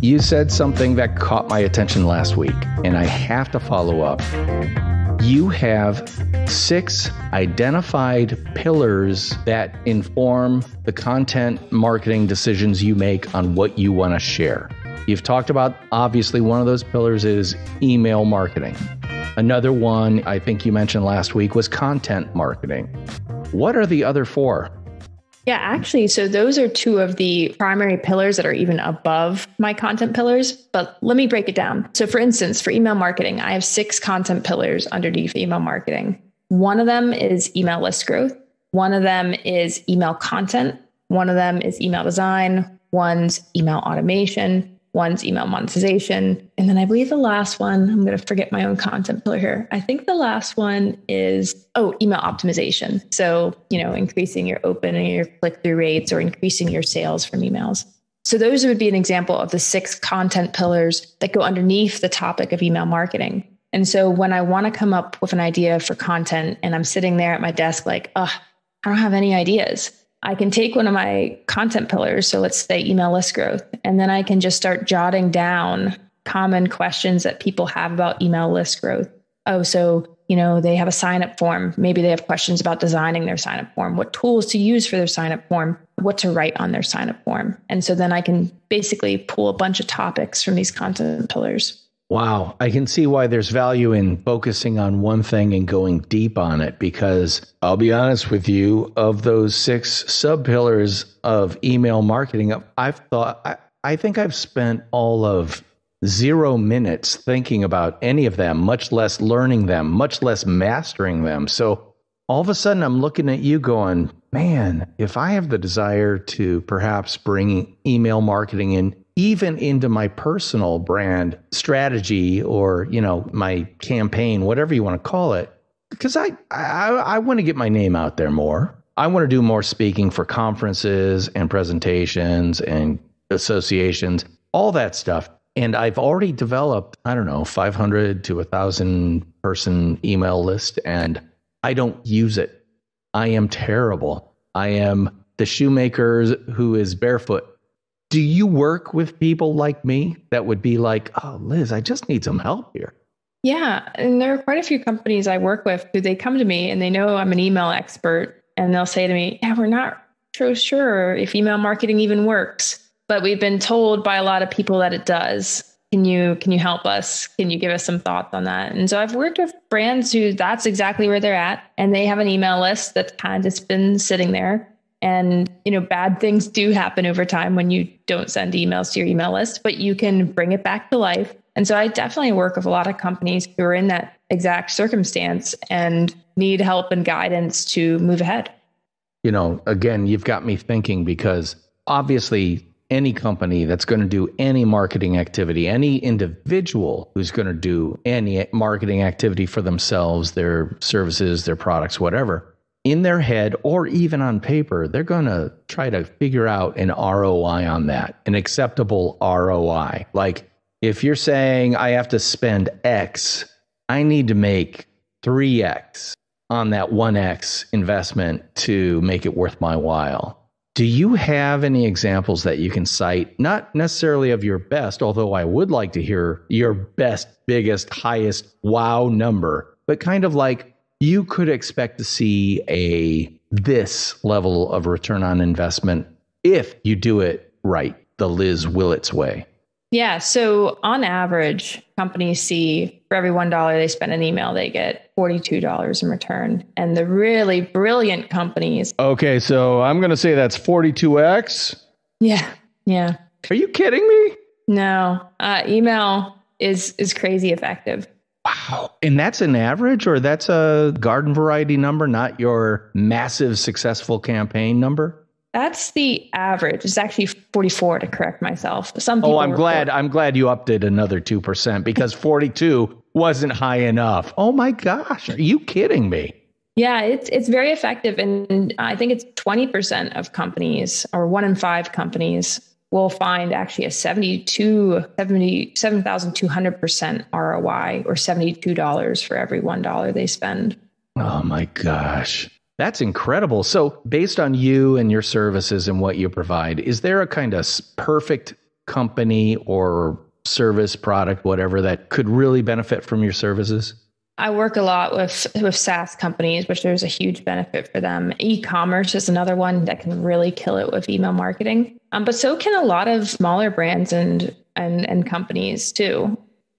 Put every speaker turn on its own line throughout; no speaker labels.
You said something that caught my attention last week, and I have to follow up. You have six identified pillars that inform the content marketing decisions you make on what you want to share. You've talked about, obviously, one of those pillars is email marketing. Another one, I think you mentioned last week, was content marketing. What are the other four?
Yeah, actually, so those are two of the primary pillars that are even above my content pillars. But let me break it down. So, for instance, for email marketing, I have six content pillars underneath email marketing. One of them is email list growth, one of them is email content, one of them is email design, one's email automation, One's email monetization. And then I believe the last one, I'm going to forget my own content pillar here. I think the last one is, oh, email optimization. So, you know, increasing your open and your click through rates or increasing your sales from emails. So, those would be an example of the six content pillars that go underneath the topic of email marketing. And so, when I want to come up with an idea for content and I'm sitting there at my desk, like, oh, I don't have any ideas. I can take one of my content pillars, so let's say email list growth, and then I can just start jotting down common questions that people have about email list growth. Oh, so, you know, they have a sign up form. Maybe they have questions about designing their sign up form, what tools to use for their sign up form, what to write on their sign up form. And so then I can basically pull a bunch of topics from these content pillars.
Wow. I can see why there's value in focusing on one thing and going deep on it because I'll be honest with you, of those six sub pillars of email marketing, I've thought, I, I think I've spent all of zero minutes thinking about any of them, much less learning them, much less mastering them. So all of a sudden, I'm looking at you going, man, if I have the desire to perhaps bring email marketing in even into my personal brand strategy or you know my campaign whatever you want to call it because i i, I want to get my name out there more. I want to do more speaking for conferences and presentations and associations all that stuff. And i've already developed i don't know 500 to a 1000 person email list and i don't use it. I am terrible. I am the shoemaker who is barefoot do you work with people like me that would be like, oh, Liz, I just need some help here?
Yeah. And there are quite a few companies I work with who they come to me and they know I'm an email expert and they'll say to me, yeah, we're not so sure if email marketing even works, but we've been told by a lot of people that it does. Can you can you help us? Can you give us some thoughts on that? And so I've worked with brands who that's exactly where they're at, and they have an email list that's kind of just been sitting there. And, you know, bad things do happen over time when you don't send emails to your email list, but you can bring it back to life. And so I definitely work with a lot of companies who are in that exact circumstance and need help and guidance to move ahead.
You know, again, you've got me thinking because obviously any company that's going to do any marketing activity, any individual who's going to do any marketing activity for themselves, their services, their products, whatever, in their head or even on paper, they're going to try to figure out an ROI on that, an acceptable ROI. Like if you're saying I have to spend X, I need to make 3X on that 1X investment to make it worth my while. Do you have any examples that you can cite? Not necessarily of your best, although I would like to hear your best, biggest, highest wow number, but kind of like you could expect to see a this level of return on investment if you do it right, the Liz Willits way.
Yeah. So on average, companies see for every $1 they spend an email, they get $42 in return. And the really brilliant companies.
Okay. So I'm going to say that's 42X.
Yeah. Yeah.
Are you kidding me?
No. Uh, email is, is crazy effective.
Wow. And that's an average or that's a garden variety number, not your massive successful campaign number?
That's the average. It's actually 44 to correct myself.
Some oh, people Oh, I'm glad I'm glad you upped it another 2% because 42 wasn't high enough. Oh my gosh, are you kidding me?
Yeah, it's it's very effective and I think it's 20% of companies or 1 in 5 companies will find actually a 72 77,200% ROI or $72 for every $1 they spend.
Oh my gosh. That's incredible. So, based on you and your services and what you provide, is there a kind of perfect company or service product, whatever, that could really benefit from your services?
I work a lot with with SaaS companies, which there's a huge benefit for them. E-commerce is another one that can really kill it with email marketing. Um, but so can a lot of smaller brands and and and companies too.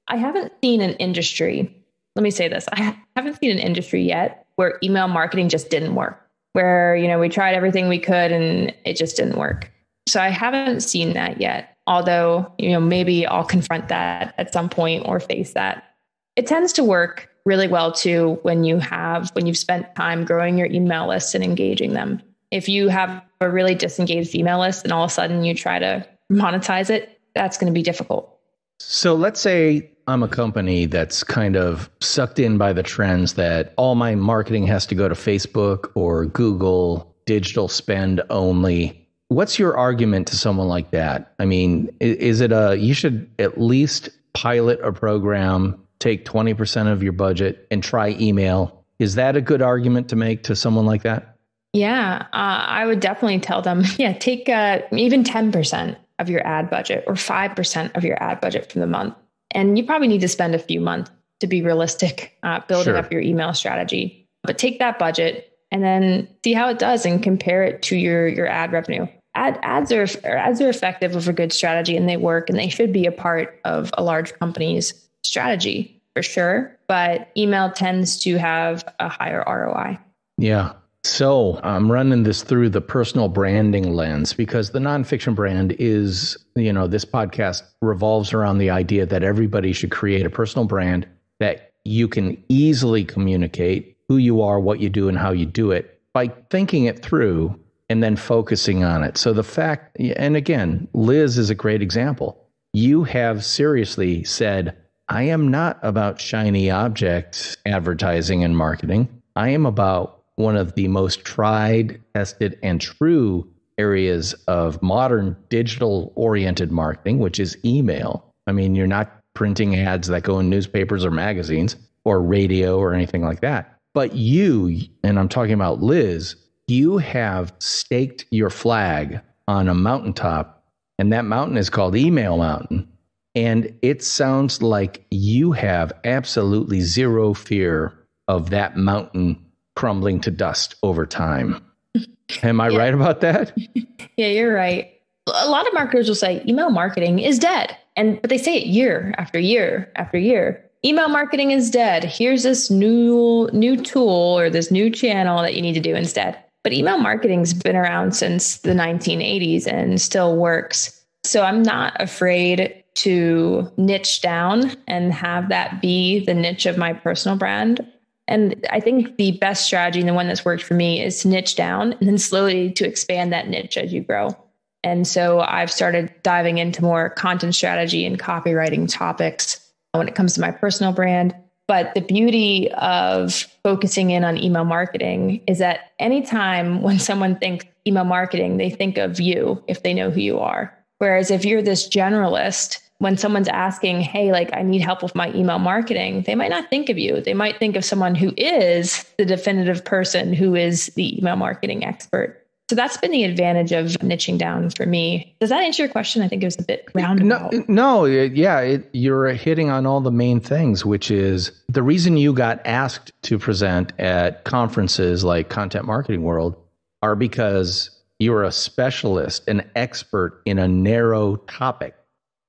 I haven't seen an industry. Let me say this: I haven't seen an industry yet where email marketing just didn't work. Where you know we tried everything we could and it just didn't work. So I haven't seen that yet. Although you know maybe I'll confront that at some point or face that. It tends to work really well too when you have when you've spent time growing your email list and engaging them. If you have a really disengaged email list and all of a sudden you try to monetize it, that's going to be difficult.
So let's say I'm a company that's kind of sucked in by the trends that all my marketing has to go to Facebook or Google, digital spend only. What's your argument to someone like that? I mean, is it a you should at least pilot a program take 20% of your budget and try email. Is that a good argument to make to someone like that?
Yeah, uh, I would definitely tell them, yeah, take uh, even 10% of your ad budget or 5% of your ad budget for the month. And you probably need to spend a few months to be realistic uh, building sure. up your email strategy. But take that budget and then see how it does and compare it to your, your ad revenue. Ad, ads are ads are effective with a good strategy and they work and they should be a part of a large company's strategy for sure, but email tends to have a higher ROI.
Yeah. So I'm running this through the personal branding lens because the nonfiction brand is, you know, this podcast revolves around the idea that everybody should create a personal brand that you can easily communicate who you are, what you do, and how you do it by thinking it through and then focusing on it. So the fact, and again, Liz is a great example. You have seriously said, I am not about shiny object advertising and marketing. I am about one of the most tried, tested, and true areas of modern digital oriented marketing, which is email. I mean, you're not printing ads that go in newspapers or magazines or radio or anything like that. But you, and I'm talking about Liz, you have staked your flag on a mountaintop, and that mountain is called Email Mountain. And it sounds like you have absolutely zero fear of that mountain crumbling to dust over time. Am I yeah. right about that?
yeah, you're right. A lot of marketers will say email marketing is dead. And but they say it year after year after year. Email marketing is dead. Here's this new new tool or this new channel that you need to do instead. But email marketing's been around since the 1980s and still works. So I'm not afraid to niche down and have that be the niche of my personal brand. And I think the best strategy and the one that's worked for me is to niche down and then slowly to expand that niche as you grow. And so I've started diving into more content strategy and copywriting topics when it comes to my personal brand. But the beauty of focusing in on email marketing is that anytime when someone thinks email marketing, they think of you if they know who you are. Whereas if you're this generalist, when someone's asking, hey, like I need help with my email marketing, they might not think of you. They might think of someone who is the definitive person who is the email marketing expert. So that's been the advantage of niching down for me. Does that answer your question? I think it was a bit roundabout.
No, no yeah, it, you're hitting on all the main things, which is the reason you got asked to present at conferences like Content Marketing World are because you're a specialist, an expert in a narrow topic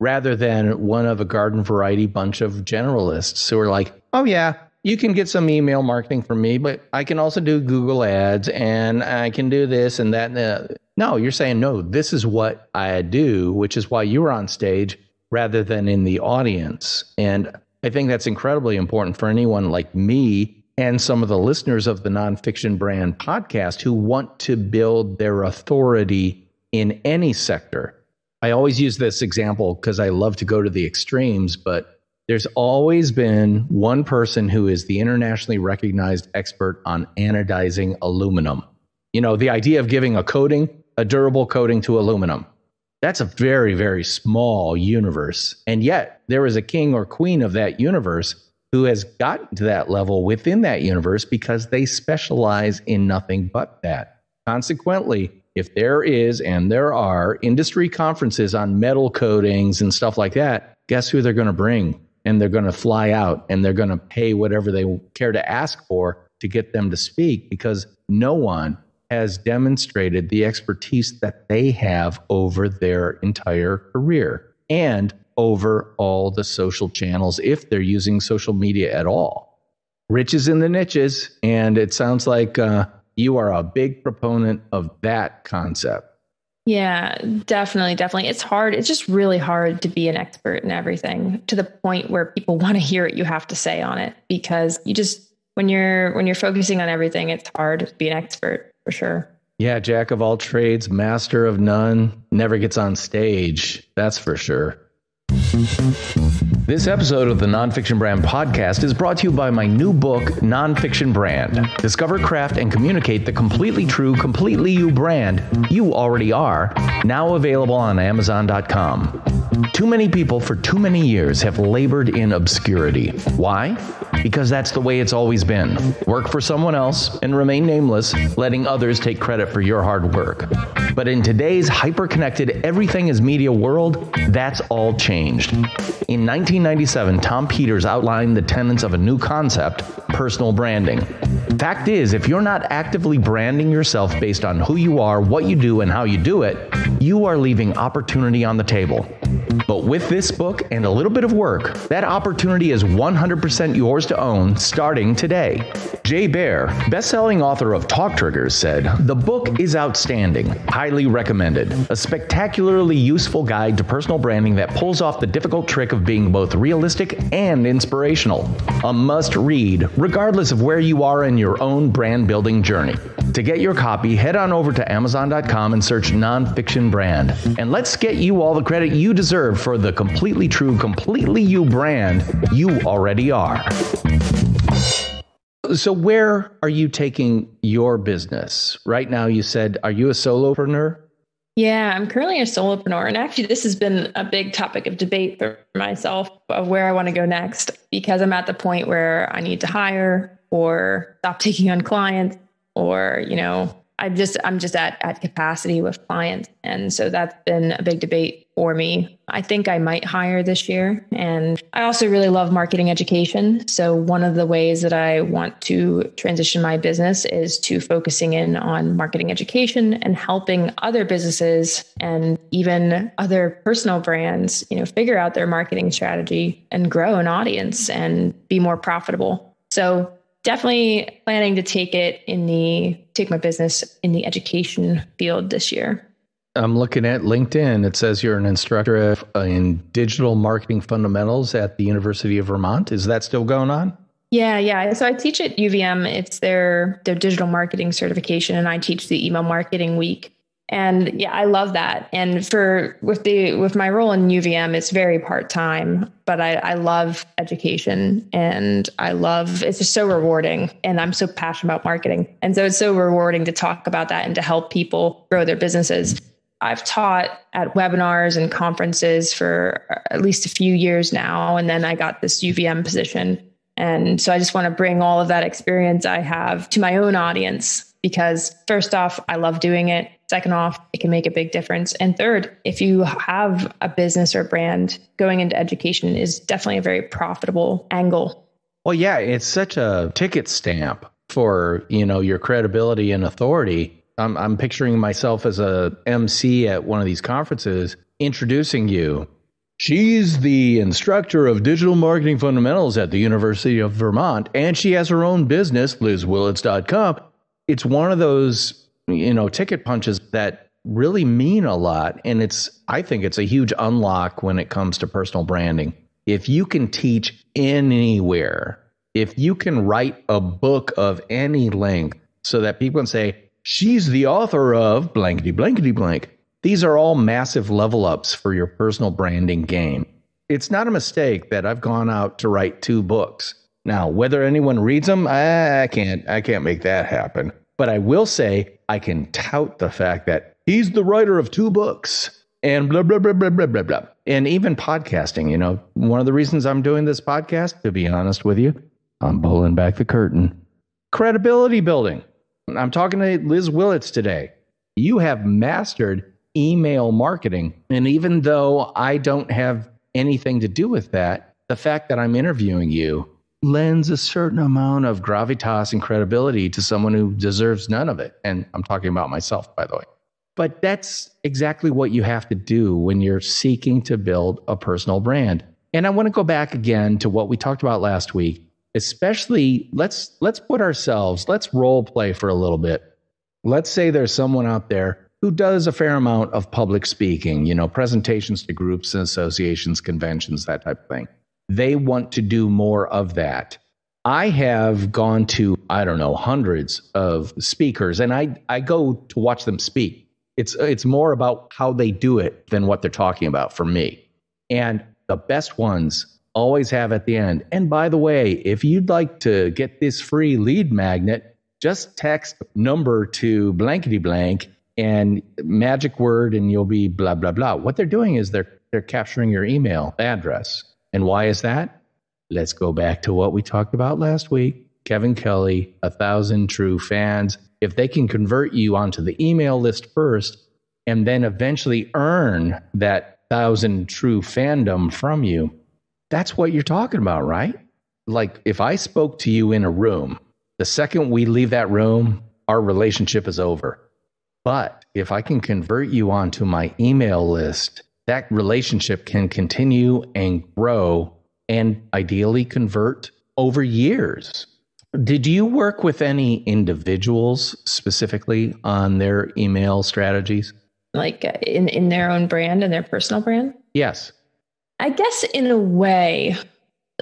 rather than one of a garden variety bunch of generalists who are like, oh, yeah, you can get some email marketing from me, but I can also do Google ads and I can do this and that. No, you're saying, no, this is what I do, which is why you were on stage rather than in the audience. And I think that's incredibly important for anyone like me and some of the listeners of the Nonfiction Brand podcast who want to build their authority in any sector I always use this example because I love to go to the extremes, but there's always been one person who is the internationally recognized expert on anodizing aluminum. You know, the idea of giving a coating, a durable coating to aluminum. That's a very, very small universe. And yet, there is a king or queen of that universe who has gotten to that level within that universe because they specialize in nothing but that. Consequently, if there is and there are industry conferences on metal coatings and stuff like that, guess who they're going to bring? And they're going to fly out and they're going to pay whatever they care to ask for to get them to speak because no one has demonstrated the expertise that they have over their entire career and over all the social channels if they're using social media at all. Riches in the niches. And it sounds like uh, you are a big proponent of that concept.
Yeah, definitely, definitely. It's hard. It's just really hard to be an expert in everything to the point where people want to hear what you have to say on it because you just when you're when you're focusing on everything, it's hard to be an expert for sure.
Yeah, jack of all trades, master of none, never gets on stage. That's for sure. This episode of the Nonfiction Brand podcast is brought to you by my new book, Nonfiction Brand. Discover, craft, and communicate the completely true, completely you brand you already are, now available on Amazon.com. Too many people for too many years have labored in obscurity. Why? Because that's the way it's always been. Work for someone else and remain nameless, letting others take credit for your hard work. But in today's hyper connected, everything is media world, that's all changed. In 1997, Tom Peters outlined the tenets of a new concept personal branding. Fact is, if you're not actively branding yourself based on who you are, what you do, and how you do it, you are leaving opportunity on the table. But with this book and a little bit of work, that opportunity is 100% yours to own starting today. Jay Baer, best-selling author of Talk Triggers, said, "The book is outstanding, highly recommended. A spectacularly useful guide to personal branding that pulls off the difficult trick of being both realistic and inspirational. A must read, regardless of where you are in your own brand building journey." To get your copy, head on over to amazon.com and search nonfiction brand. And let's get you all the credit you deserve for the completely true, completely you brand you already are. So, where are you taking your business right now? You said, are you a solopreneur?
Yeah, I'm currently a solopreneur. And actually, this has been a big topic of debate for myself of where I want to go next because I'm at the point where I need to hire or stop taking on clients or, you know, I just I'm just at at capacity with clients. And so that's been a big debate for me. I think I might hire this year. And I also really love marketing education. So one of the ways that I want to transition my business is to focusing in on marketing education and helping other businesses and even other personal brands, you know, figure out their marketing strategy and grow an audience and be more profitable. So definitely planning to take it in the take my business in the education field this year.
I'm looking at LinkedIn. It says you're an instructor uh, in digital marketing fundamentals at the University of Vermont. Is that still going on?
Yeah, yeah. So I teach at UVM. It's their their digital marketing certification, and I teach the email marketing week and yeah i love that. And for with the with my role in uvm it's very part-time but I, I love education and i love it's just so rewarding. And i'm so passionate about marketing. And so it's so rewarding to talk about that and to help people grow their businesses. I've taught at webinars and conferences for at least a few years now. And then i got this uvm position. And so i just want to bring all of that experience i have to my own audience because first off, I love doing it. Second off, it can make a big difference. And third, if you have a business or brand, going into education is definitely a very profitable angle.
Well, yeah, it's such a ticket stamp for, you know, your credibility and authority. I'm, I'm picturing myself as a MC at one of these conferences introducing you. She's the instructor of digital marketing fundamentals at the University of Vermont, and she has her own business, lizwillits.com it's one of those you know ticket punches that really mean a lot. And it's i think it's a huge unlock when it comes to personal branding. If you can teach anywhere if you can write a book of any length so that people can say she's the author of blankety blankety blank. These are all massive level ups for your personal branding game. It's not a mistake that i've gone out to write two books now whether anyone reads them i can't i can't make that happen but I will say I can tout the fact that he's the writer of two books and blah, blah, blah, blah, blah, blah, blah. And even podcasting, you know, one of the reasons I'm doing this podcast, to be honest with you, I'm pulling back the curtain. Credibility building. I'm talking to Liz Willits today. You have mastered email marketing. And even though I don't have anything to do with that, the fact that I'm interviewing you lends a certain amount of gravitas and credibility to someone who deserves none of it. And I'm talking about myself, by the way. But that's exactly what you have to do when you're seeking to build a personal brand. And I want to go back again to what we talked about last week, especially let's let's put ourselves, let's role play for a little bit. Let's say there's someone out there who does a fair amount of public speaking, you know, presentations to groups and associations, conventions, that type of thing. They want to do more of that. I have gone to, I don't know, hundreds of speakers and I, I go to watch them speak. It's, it's more about how they do it than what they're talking about for me. And the best ones always have at the end. And by the way, if you'd like to get this free lead magnet, just text number to blankety blank and magic word and you'll be blah blah blah. What they're doing is they're they're capturing your email address. And why is that? Let's go back to what we talked about last week. Kevin Kelly, a thousand true fans. If they can convert you onto the email list first and then eventually earn that thousand true fandom from you, that's what you're talking about, right? Like if I spoke to you in a room, the second we leave that room, our relationship is over but if I can convert you onto my email list, that relationship can continue and grow and ideally convert over years. Did you work with any individuals specifically on their email strategies?
Like uh, in, in their own brand and their personal brand?
Yes.
I guess in a way,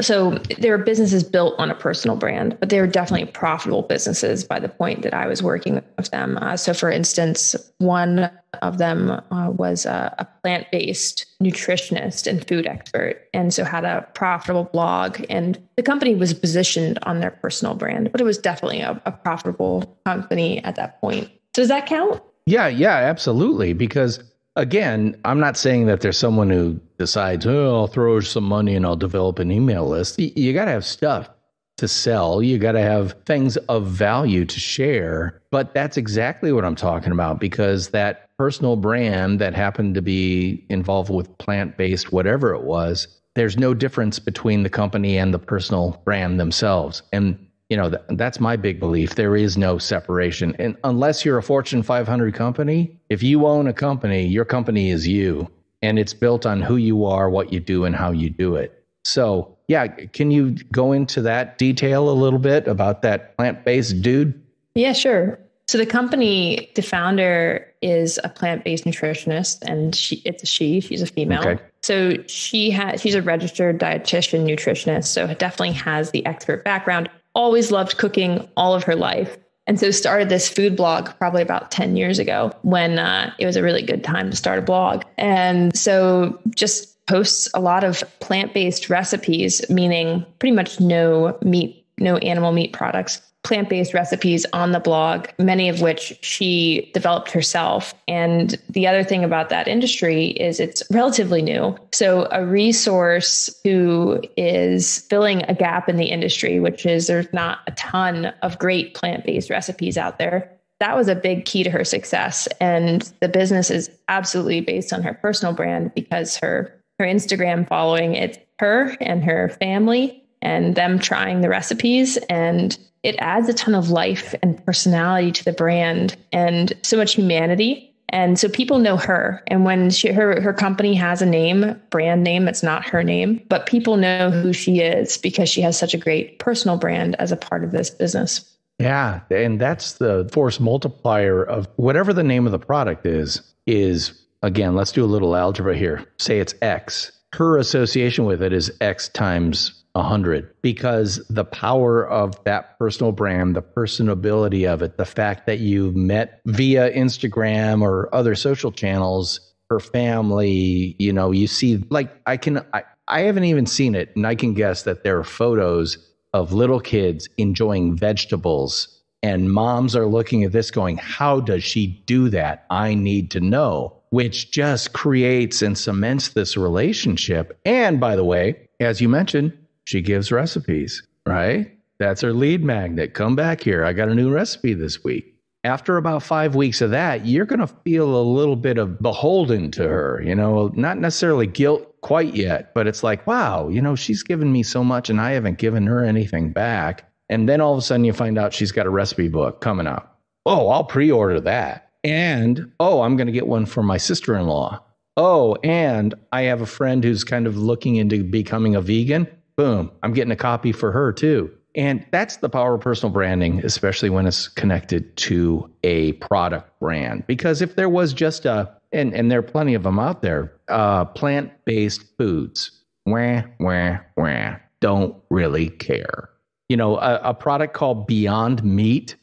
so there are businesses built on a personal brand, but they are definitely profitable businesses by the point that I was working with them. Uh, so, for instance, one of them uh, was a, a plant based nutritionist and food expert, and so had a profitable blog. And the company was positioned on their personal brand, but it was definitely a, a profitable company at that point. Does that count?
Yeah, yeah, absolutely. Because again, I'm not saying that there's someone who decides, oh, I'll throw some money and I'll develop an email list. You got to have stuff to sell. You got to have things of value to share. But that's exactly what I'm talking about because that personal brand that happened to be involved with plant based, whatever it was, there's no difference between the company and the personal brand themselves. And you know, th- that's my big belief. There is no separation. And unless you're a Fortune 500 company, if you own a company, your company is you and it's built on who you are, what you do, and how you do it. So, yeah, can you go into that detail a little bit about that plant based dude?
Yeah, sure. So the company, the founder is a plant-based nutritionist, and she it's a she. She's a female. Okay. So she has she's a registered dietitian nutritionist. So definitely has the expert background always loved cooking all of her life. And so started this food blog probably about 10 years ago when uh, it was a really good time to start a blog. And so just posts a lot of plant based recipes, meaning pretty much no meat, no animal meat products, plant based recipes on the blog, many of which she developed herself. And the other thing about that industry is it's relatively new. So, a resource who is filling a gap in the industry, which is there's not a ton of great plant based recipes out there. That was a big key to her success. And the business is absolutely based on her personal brand because her her Instagram following, it's her and her family and them trying the recipes and it adds a ton of life and personality to the brand and so much humanity. And so people know her. And when she, her, her company has a name, brand name, it's not her name, but people know who she is because she has such a great personal brand as a part of this business.
Yeah. And that's the force multiplier of whatever the name of the product is, is again, let's do a little algebra here. Say it's X. Her association with it is X times 100 because the power of that personal brand, the personability of it, the fact that you met via Instagram or other social channels, her family, you know, you see, like, I can, I, I haven't even seen it, and I can guess that there are photos of little kids enjoying vegetables. And moms are looking at this going, How does she do that? I need to know, which just creates and cements this relationship. And by the way, as you mentioned, she gives recipes, right? That's her lead magnet. Come back here. I got a new recipe this week. after about five weeks of that, you're going to feel a little bit of beholden to her, you know, not necessarily guilt quite yet, but it's like, wow, you know, she's given me so much and I haven't given her anything back. And then all of a sudden you find out she's got a recipe book coming out. Oh, I'll pre order that. And oh, I'm going to get one for my sister in law. Oh, and I have a friend who's kind of looking into becoming a vegan. Boom, I'm getting a copy for her too. And that's the power of personal branding, especially when it's connected to a product brand. Because if there was just a, and, and there are plenty of them out there, uh, plant based foods, wah, wah, wah, don't really care. You know, a, a product called Beyond Meat.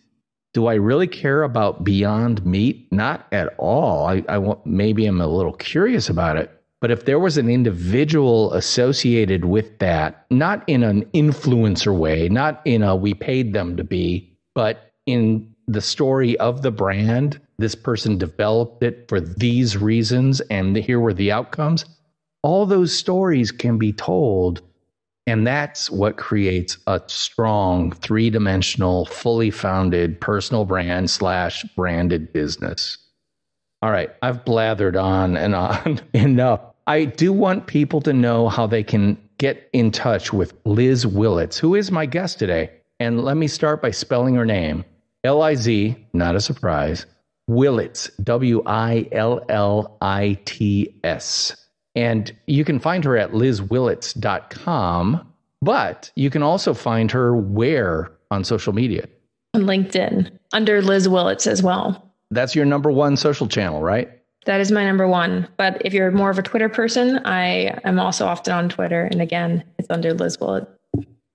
Do I really care about Beyond Meat? Not at all. I, I want, maybe I'm a little curious about it, but if there was an individual associated with that, not in an influencer way, not in a we paid them to be, but in the story of the brand, this person developed it for these reasons, and here were the outcomes. All those stories can be told. And that's what creates a strong, three dimensional, fully founded personal brand slash branded business. All right, I've blathered on and on enough. I do want people to know how they can get in touch with Liz Willits, who is my guest today. And let me start by spelling her name L I Z, not a surprise, Willits, W I L L I T S. And you can find her at lizwillits.com, but you can also find her where on social media?
On LinkedIn, under Liz Willits as well.
That's your number one social channel, right?
That is my number one. But if you're more of a Twitter person, I am also often on Twitter. And again, it's under Liz Willits.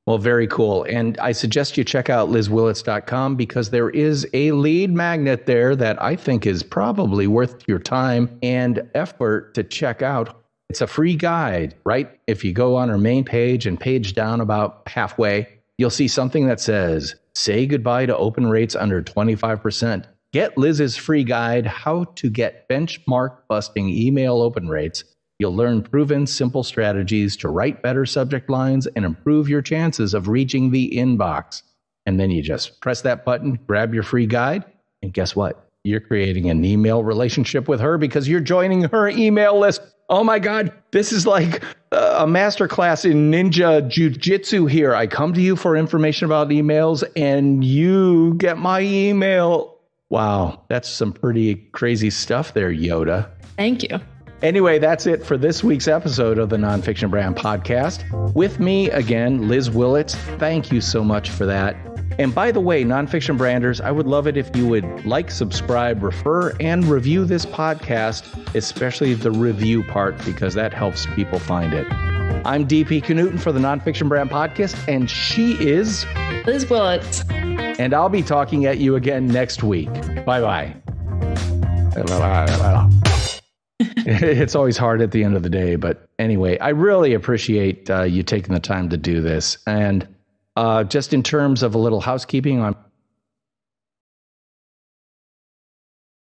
Well, very cool. And I suggest you check out lizwillits.com because there is a lead magnet there that I think is probably worth your time and effort to check out. It's a free guide, right? If you go on our main page and page down about halfway, you'll see something that says, Say goodbye to open rates under 25%. Get Liz's free guide, How to Get Benchmark Busting Email Open Rates. You'll learn proven, simple strategies to write better subject lines and improve your chances of reaching the inbox. And then you just press that button, grab your free guide, and guess what? You're creating an email relationship with her because you're joining her email list. Oh my God, this is like a masterclass in ninja jujitsu here. I come to you for information about emails, and you get my email Wow, that's some pretty crazy stuff there, Yoda.
Thank you.
Anyway, that's it for this week's episode of the Nonfiction Brand Podcast. With me again, Liz Willits. Thank you so much for that. And by the way, nonfiction branders, I would love it if you would like, subscribe, refer, and review this podcast, especially the review part, because that helps people find it. I'm DP Knudten for the Nonfiction Brand Podcast, and she is
Liz Willits.
And I'll be talking at you again next week. Bye bye. it's always hard at the end of the day, but anyway, I really appreciate uh, you taking the time to do this. And uh, just in terms of a little housekeeping, I'm